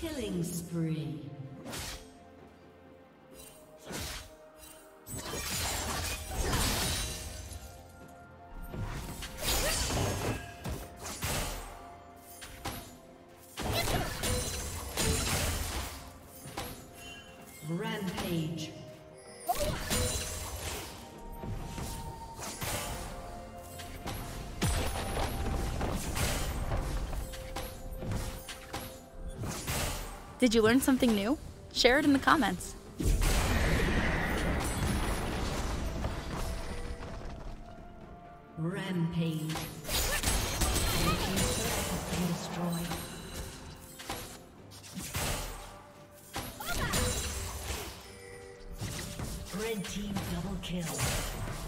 Killing spree. Did you learn something new? Share it in the comments. Rampage. Red team double kill.